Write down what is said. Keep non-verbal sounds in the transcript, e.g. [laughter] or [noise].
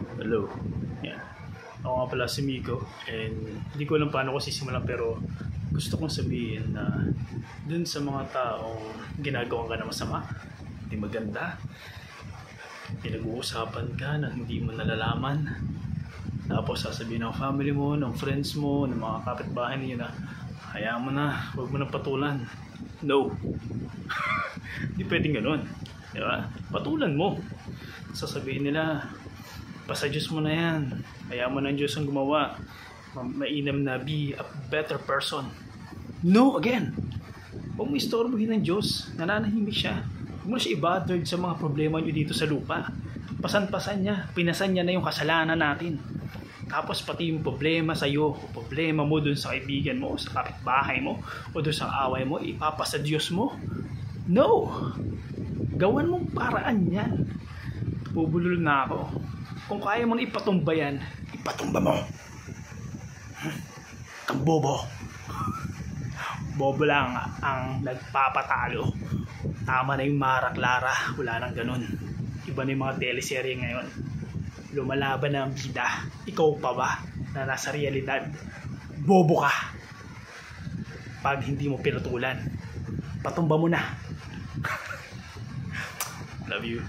Hello. Yan. Ako nga pala si Miko and hindi ko alam paano ko sisimulan pero gusto kong sabihin na dun sa mga taong ginagawa ka na masama, hindi maganda, pinag-uusapan ka na hindi mo nalalaman, tapos sasabihin ng family mo, ng friends mo, ng mga kapitbahay niyo na hayaan mo na, huwag mo na patulan. No. [laughs] Hindi pwedeng ganun. Di ba? Patulan mo. Sasabihin nila, basta Diyos mo na yan. Hayaan mo ang Diyos ang gumawa. Ma- Mainam na be a better person. No, again. Huwag mo istorbohin ng Diyos. Nananahimik siya. Huwag mo siya i-bothered sa mga problema niyo dito sa lupa. Pasan-pasan niya. Pinasan niya na yung kasalanan natin. Tapos pati yung problema sa iyo, problema mo dun sa kaibigan mo, sa kapitbahay mo, o dun sa away mo, ipapasa Diyos mo. No! Gawan mong paraan yan. Bubulol na ako. Kung kaya mo na ipatumba yan, ipatumba mo. Kang bobo. Bobo lang ang nagpapatalo. Tama na yung Mara Clara. Wala nang ganun. Iba na yung mga teleserye ngayon. Lumalaban na ang bida. Ikaw pa ba na nasa realidad? Bobo ka. Pag hindi mo pinatulan, patumba mo na. [laughs] Love you.